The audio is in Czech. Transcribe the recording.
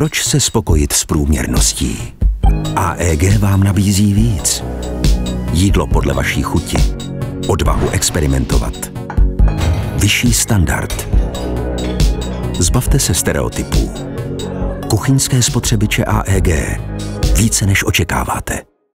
Proč se spokojit s průměrností? AEG vám nabízí víc. Jídlo podle vaší chuti. Odvahu experimentovat. Vyšší standard. Zbavte se stereotypů. Kuchyňské spotřebiče AEG. Více než očekáváte.